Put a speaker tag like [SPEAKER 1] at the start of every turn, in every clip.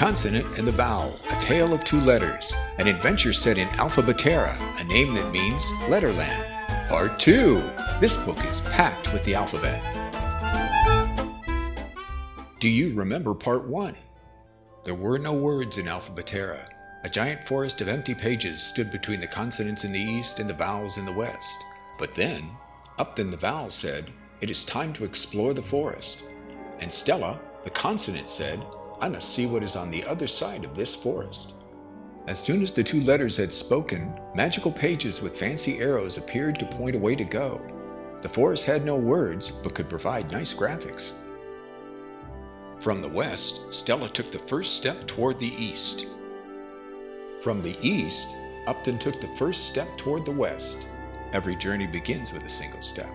[SPEAKER 1] Consonant and the Vowel, A Tale of Two Letters, an adventure set in Alphabeterra, a name that means Letterland. Part 2. This book is packed with the alphabet. Do you remember Part 1? There were no words in Alphabeterra. A giant forest of empty pages stood between the consonants in the east and the vowels in the west. But then, Upton the vowel said, It is time to explore the forest. And Stella, the consonant, said, I must see what is on the other side of this forest. As soon as the two letters had spoken, magical pages with fancy arrows appeared to point a way to go. The forest had no words, but could provide nice graphics. From the west, Stella took the first step toward the east. From the east, Upton took the first step toward the west. Every journey begins with a single step.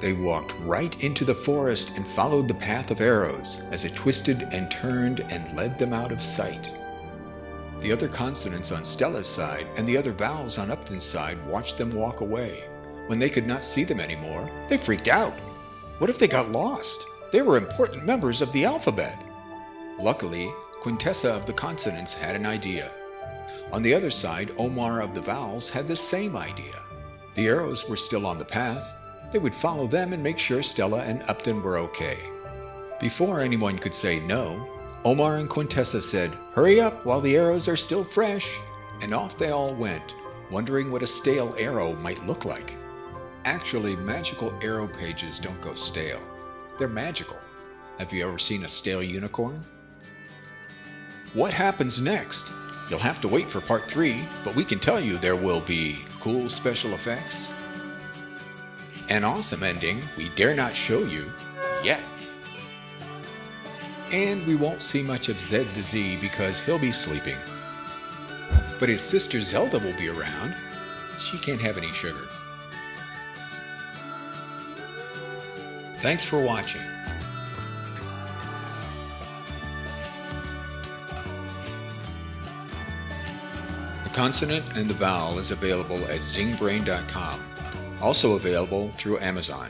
[SPEAKER 1] They walked right into the forest and followed the path of arrows as it twisted and turned and led them out of sight. The other consonants on Stella's side and the other vowels on Upton's side watched them walk away. When they could not see them anymore, they freaked out. What if they got lost? They were important members of the alphabet. Luckily, Quintessa of the consonants had an idea. On the other side, Omar of the vowels had the same idea. The arrows were still on the path. They would follow them and make sure Stella and Upton were okay. Before anyone could say no, Omar and Quintessa said, Hurry up while the arrows are still fresh. And off they all went, wondering what a stale arrow might look like. Actually, magical arrow pages don't go stale. They're magical. Have you ever seen a stale unicorn? What happens next? You'll have to wait for part 3, but we can tell you there will be cool special effects, an awesome ending we dare not show you yet. And we won't see much of Zed the Z because he'll be sleeping. But his sister Zelda will be around. She can't have any sugar. Thanks for watching. The consonant and the vowel is available at zingbrain.com, also available through Amazon.